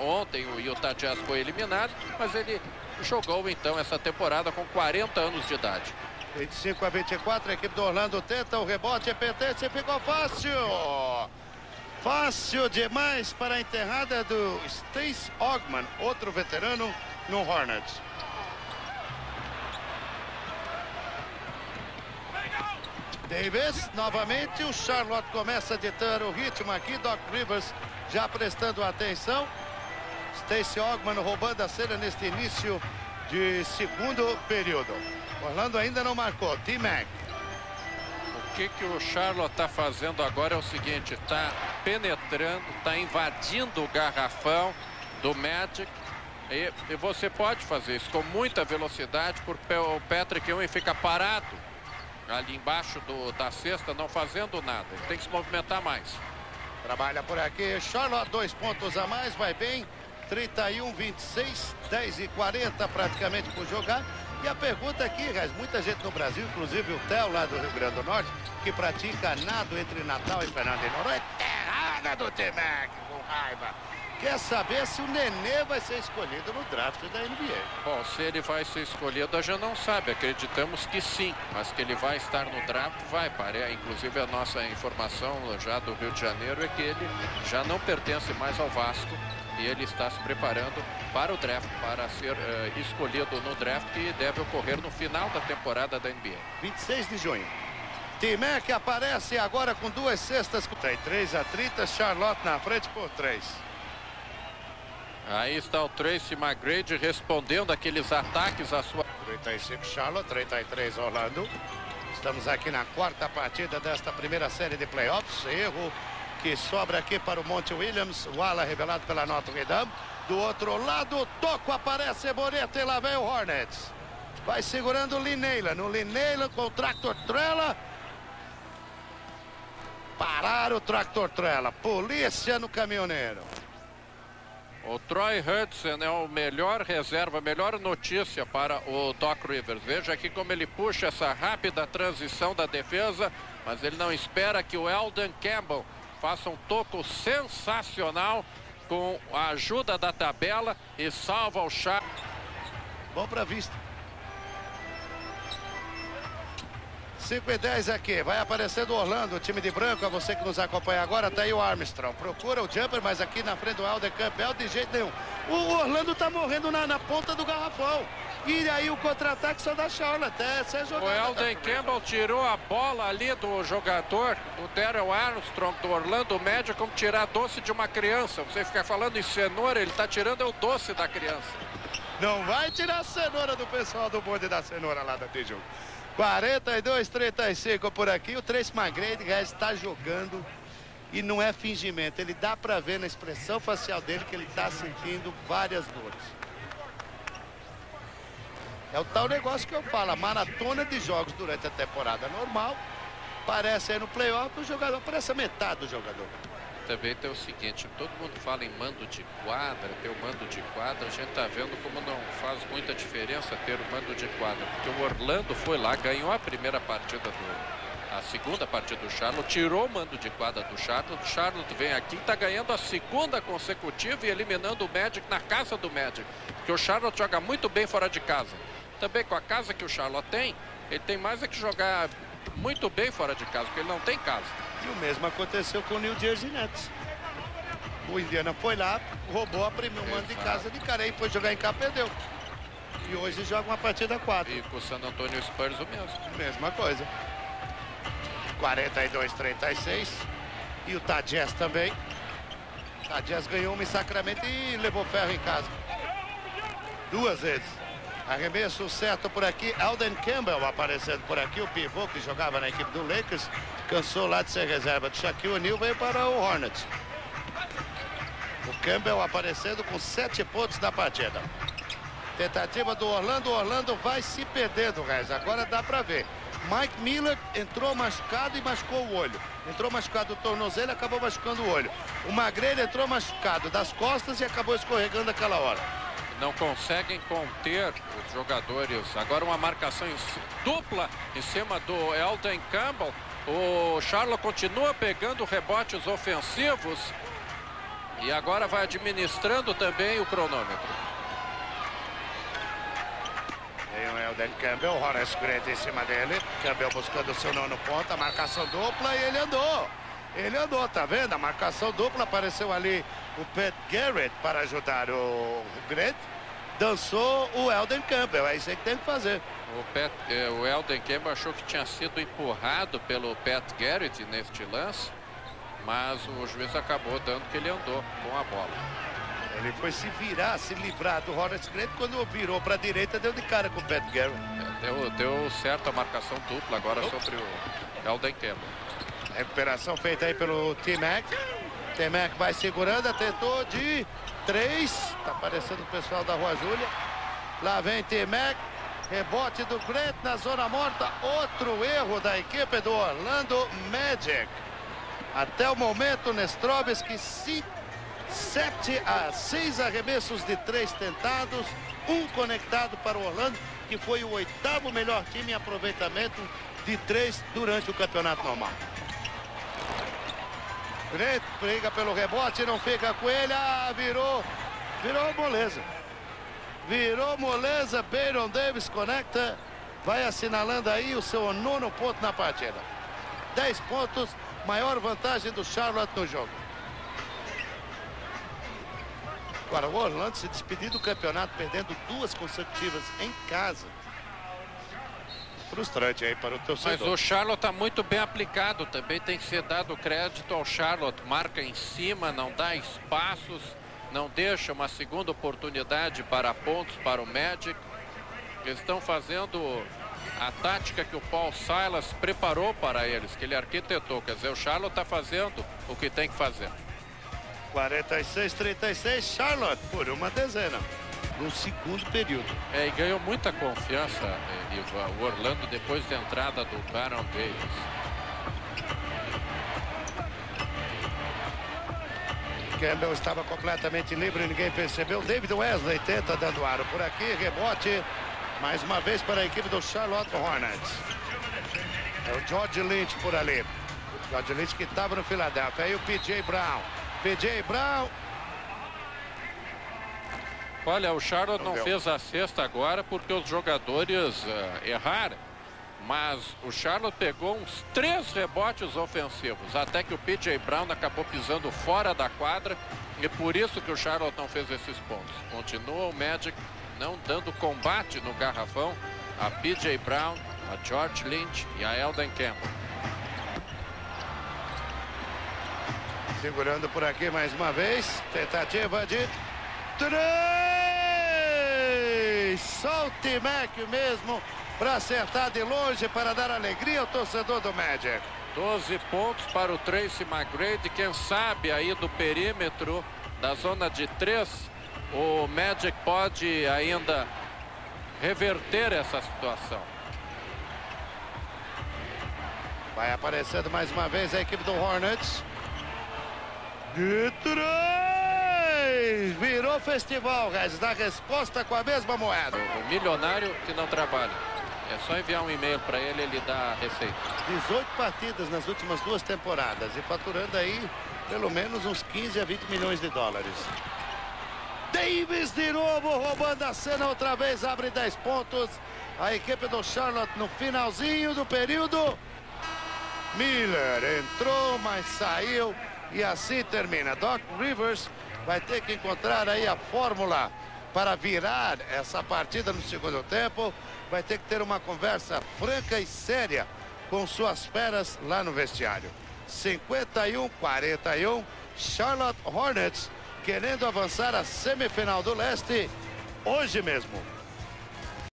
ontem o Utah Jazz foi eliminado, mas ele jogou então essa temporada com 40 anos de idade. 25 a 24, a equipe do Orlando tenta o rebote, é PT, ficou fácil. Fácil demais para a enterrada do Stace Ogman, outro veterano no Hornets. Davis, novamente, o Charlotte começa a ditar o ritmo aqui, Doc Rivers já prestando atenção. Stacey Ogman roubando a cena neste início de segundo período. Orlando ainda não marcou. T-Mac. O que, que o Charlotte está fazendo agora é o seguinte, está penetrando, está invadindo o garrafão do Magic. E, e, você pode fazer isso com muita velocidade, porque o Patrick Ewing fica parado ali embaixo do, da cesta, não fazendo nada. Ele tem que se movimentar mais. Trabalha por aqui. Charlotte, dois pontos a mais, vai bem. 31, 26, 10 e 40 praticamente por jogar. E a pergunta aqui, Rez, muita gente no Brasil, inclusive o Theo lá do Rio Grande do Norte, que pratica nado entre Natal e Fernando de Noronha, é terrada do Temec, com raiva quer saber se o Nenê vai ser escolhido no draft da NBA. Bom, se ele vai ser escolhido, a gente não sabe. Acreditamos que sim, mas que ele vai estar no draft, vai. Pare. Inclusive, a nossa informação já do Rio de Janeiro é que ele já não pertence mais ao Vasco e ele está se preparando para o draft, para ser uh, escolhido no draft que deve ocorrer no final da temporada da NBA. 26 de junho. Timé aparece agora com duas cestas. 33 a 30, Charlotte na frente por 3. Aí está o Tracy McGrady respondendo aqueles ataques à sua... 35 Charlotte, 33 Orlando. Estamos aqui na quarta partida desta primeira série de playoffs. Erro que sobra aqui para o Monte Williams. O ala revelado pela Notre Dame. Do outro lado, toco aparece Boneta e lá vem o Hornets. Vai segurando o Lineila. No Lineila com o Tractor Trela. Parar o Tractor Trela. Polícia no caminhoneiro. O Troy Hudson é o melhor reserva, a melhor notícia para o Doc Rivers. Veja aqui como ele puxa essa rápida transição da defesa, mas ele não espera que o Eldon Campbell faça um toco sensacional com a ajuda da tabela e salva o chá. Bom para vista. 5 e 10 aqui, vai aparecendo o Orlando, o time de branco, a você que nos acompanha agora, tá aí o Armstrong. Procura o jumper, mas aqui na frente do Alder Campbell de jeito nenhum. O Orlando tá morrendo na, na ponta do garrafão. E aí o contra-ataque só da Charlotte, é O Elden Campbell tirou a bola ali do jogador, o Daryl Armstrong do Orlando Médio, como tirar doce de uma criança. Você fica falando em cenoura, ele tá tirando o doce da criança. Não vai tirar a cenoura do pessoal do bonde da cenoura lá da Tijuca. 42, 35 por aqui. O Trace McGrady está jogando e não é fingimento. Ele dá para ver na expressão facial dele que ele está sentindo várias dores. É o tal negócio que eu falo, a maratona de jogos durante a temporada normal. Parece aí no playoff, o jogador parece a metade do jogador também tem o seguinte, todo mundo fala em mando de quadra, ter o mando de quadra, a gente está vendo como não faz muita diferença ter o mando de quadra, porque o Orlando foi lá, ganhou a primeira partida do a segunda partida do Charlotte, tirou o mando de quadra do Charlotte, o Charlotte vem aqui, está ganhando a segunda consecutiva e eliminando o Magic na casa do Magic, porque o Charlotte joga muito bem fora de casa. Também com a casa que o Charlotte tem, ele tem mais é que jogar muito bem fora de casa, porque ele não tem casa. E o mesmo aconteceu com o New Jersey Nets. O Indiana foi lá, roubou a primeira mando de casa de cara e foi jogar em cá, perdeu. E hoje joga uma partida 4. E com o San Antonio Spurs o mesmo. Mesma coisa. 42, 36. E o Tadjess também. Tadjess ganhou uma em Sacramento e levou ferro em casa. Duas vezes. Arremesso certo por aqui. Alden Campbell aparecendo por aqui. O pivô que jogava na equipe do Lakers. Cansou lá de ser reserva do Shaquille O'Neal. Veio para o Hornets. O Campbell aparecendo com sete pontos na partida. Tentativa do Orlando. O Orlando vai se perdendo, Rez. Agora dá para ver. Mike Miller entrou machucado e machucou o olho. Entrou machucado do tornozelo e acabou machucando o olho. O Magreira entrou machucado das costas e acabou escorregando aquela hora não conseguem conter os jogadores. Agora uma marcação dupla em cima do Elton Campbell. O Charlotte continua pegando rebotes ofensivos. E agora vai administrando também o cronômetro. Tem o Elden Campbell, Horace Grant em cima dele. Campbell buscando o seu nono ponto, a marcação dupla e ele andou. Ele andou, tá vendo? A marcação dupla apareceu ali o Pat Garrett para ajudar o Grant. Dançou o Elden Campbell, é isso aí que tem que fazer. O, Pat, eh, o Elden Campbell achou que tinha sido empurrado pelo Pat Garrett neste lance, mas o juiz acabou dando que ele andou com a bola. Ele foi se virar, se livrar do Horace Grant, quando virou para a direita, deu de cara com o Pat Garrett. É, deu, deu certo a marcação dupla agora sobre o Elden Campbell. Recuperação feita aí pelo T-Mac. T-Mac vai segurando, tentou de três. Tá aparecendo o pessoal da Rua Júlia. Lá vem T-Mac. Rebote do Grant na zona morta. Outro erro da equipe do Orlando Magic. Até o momento, Nestrovski, sete a seis arremessos de três tentados. Um conectado para o Orlando, que foi o oitavo melhor time em aproveitamento de três durante o campeonato normal. Grant briga pelo rebote, não fica com ele. Ah, virou, virou moleza. Virou moleza, Bayron Davis conecta. Vai assinalando aí o seu nono ponto na partida. 10 pontos, maior vantagem do Charlotte no jogo. Agora, o Orlando se despedir do campeonato perdendo duas consecutivas em casa frustrante aí para o torcedor. Mas o Charlotte está muito bem aplicado, também tem que ser dado crédito ao Charlotte. Marca em cima, não dá espaços, não deixa uma segunda oportunidade para pontos para o Magic. Eles estão fazendo a tática que o Paul Silas preparou para eles, que ele arquitetou. Quer dizer, o Charlotte está fazendo o que tem que fazer. 46-36, Charlotte por uma dezena no segundo período. É, e ganhou muita confiança, eh, Iva, o Orlando depois da entrada do Baron Davis. Campbell estava completamente livre, ninguém percebeu. David Wesley tenta dando aro por aqui, rebote. Mais uma vez para a equipe do Charlotte Hornets. É o George Lynch por ali. George Lynch que estava no Philadelphia. Aí o P.J. Brown. P.J. Brown Olha, o Charlotte não, fez a cesta agora porque os jogadores uh, erraram. Mas o Charlotte pegou uns três rebotes ofensivos, até que o P.J. Brown acabou pisando fora da quadra e por isso que o Charlotte não fez esses pontos. Continua o Magic não dando combate no garrafão a P.J. Brown, a George Lynch e a Elden Campbell. Segurando por aqui mais uma vez, tentativa de três. Só o T-Mac mesmo para acertar de longe, para dar alegria ao torcedor do Magic. 12 pontos para o Tracy McGrady. Quem sabe aí do perímetro da zona de 3, o Magic pode ainda reverter essa situação. Vai aparecendo mais uma vez a equipe do Hornets. De três! Virou festival, Regis. Dá resposta com a mesma moeda. O milionário que não trabalha. É só enviar um e-mail para ele, ele dá a receita. 18 partidas nas últimas duas temporadas e faturando aí pelo menos uns 15 a 20 milhões de dólares. Davis de novo roubando a cena outra vez, abre 10 pontos. A equipe do Charlotte no finalzinho do período. Miller entrou, mas saiu. E assim termina. Doc Rivers vai ter que encontrar aí a fórmula para virar essa partida no segundo tempo. Vai ter que ter uma conversa franca e séria com suas feras lá no vestiário. 51-41, Charlotte Hornets querendo avançar à semifinal do leste hoje mesmo.